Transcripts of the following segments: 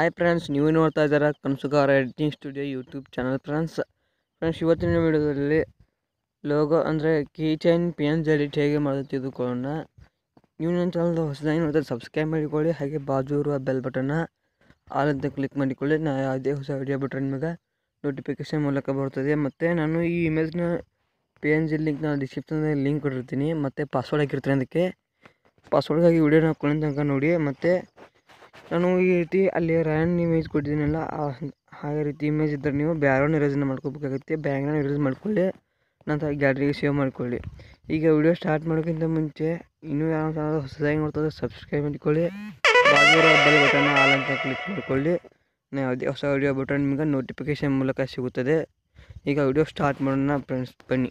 Hi friends ನೀವು ನೋಡ್ತಾ ಇದ್ದೀರಾ? ಕನಸುಗಾರ editing studio YouTube channel friends friends ಇವತ್ತಿನ ವಿಡಿಯೋದಲ್ಲಿ ಲೋಗೋ ಅಂದರೆ ಕೀ ಚೈನ್ ಪೇನ್ಸ್ ಎಡಿಟ್ ಹೇಗೆ ಮಾಡೋದು ತಿಳ್ಕೊಳ್ಳೋಣ ನೀವು ನನ್ನ ಚಾನಲ್ ಹೊಸದಾಗಿ ನೋಡಿದ್ರೆ ಸಬ್ಸ್ಕ್ರೈಬ್ ಮಾಡಿಕೊಳ್ಳಿ. ಹಾಗೆ ಬಾಜು ಇರುವ ಬೆಲ್ ಬಟನ್ನ ಆಲ್ ಕ್ಲಿಕ್ ಮಾಡಿಕೊಳ್ಳಿ. ನಾ ಯಾವುದೇ ಹೊಸ ವಿಡಿಯೋ ಬಿಟ್ಟರೆ ನಿಮಗೆ ನೋಟಿಫಿಕೇಷನ್ ಮೂಲಕ ಬರ್ತದೆ ಮತ್ತು ನಾನು ಈ ಇಮೇಜ್ನ ಪಿ ಎನ್ ಜಿ ಲಿಂಕ್ನ ನಾನು ಡಿಸ್ಕ್ರಿಪ್ಷನ್ನಲ್ಲಿ ಲಿಂಕ್ ಕೊಟ್ಟಿರ್ತೀನಿ. ಮತ್ತು ಪಾಸ್ವರ್ಡ್ ಹಾಕಿರ್ತೀನಿ ಅದಕ್ಕೆ. ಪಾಸ್ವರ್ಡ್ಗಾಗಿ ವಿಡಿಯೋನ ಹಾಕೊಳ್ಳಿ ತನಕ ನೋಡಿ. ಮತ್ತು ನಾನು ಈ ರೀತಿ ಅಲ್ಲಿ ರ್ಯಾಂಡ್ ಇಮೇಜ್ ಕೊಟ್ಟಿದ್ದೀನಲ್ಲ ಹಾಗೆ ರೀತಿ ಇಮೇಜ್ ಇದ್ದರೆ ನೀವು ಬ್ಯಾಗ್ರೌಂಡ್ ಇರೇಜನ್ನ ಮಾಡ್ಕೋಬೇಕಾಗುತ್ತೆ. ಬ್ಯಾಗ್ರೌಂಡ್ ಇರೇಜ್ ಮಾಡ್ಕೊಳ್ಳಿ, ನಂತರ ಗ್ಯಾಲರಿಗೆ ಸೇವ್ ಮಾಡ್ಕೊಳ್ಳಿ. ಈಗ ವಿಡಿಯೋ ಸ್ಟಾರ್ಟ್ ಮಾಡೋಕ್ಕಿಂತ ಮುಂಚೆ, ಇನ್ನೂ ಚಾನಲ್ ಹೊಸದಾಗಿ ನೋಡ್ತಾರೆ ಸಬ್ಸ್ಕ್ರೈಬ್ ಮಾಡ್ಕೊಳ್ಳಿ. ಬೆಲ್ ಬಟನ್ ಆಲ್ ಅಂತ ಕ್ಲಿಕ್ ಮಾಡ್ಕೊಳ್ಳಿ. ನಾನು ಯಾವುದೇ ಹೊಸ ವಿಡಿಯೋ ಬಟನ್ ನಿಮಗೆ ನೋಟಿಫಿಕೇಶನ್ ಮೂಲಕ ಸಿಗುತ್ತದೆ. ಈಗ ವಿಡಿಯೋ ಸ್ಟಾರ್ಟ್ ಮಾಡೋಣ ಫ್ರೆಂಡ್ಸ್ ಬನ್ನಿ.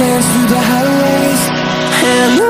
Wastelands, through the highways, and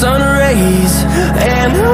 sun rays and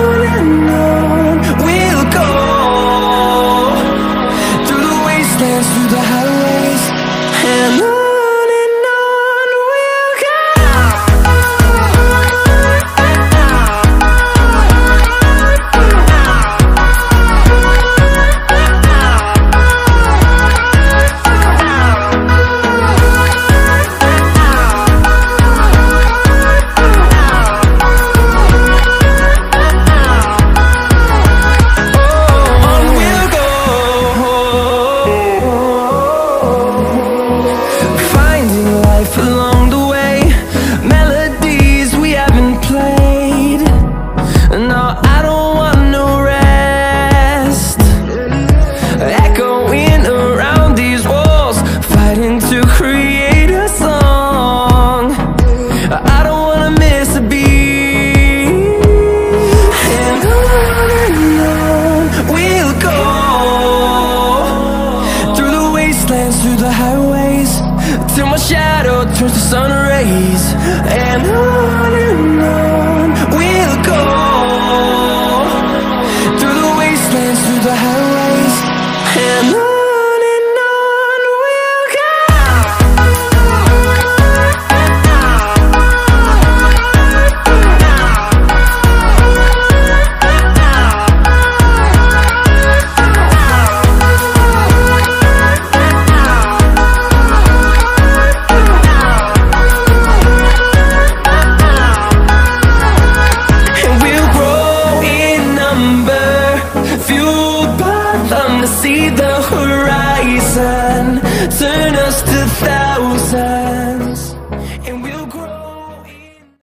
miss a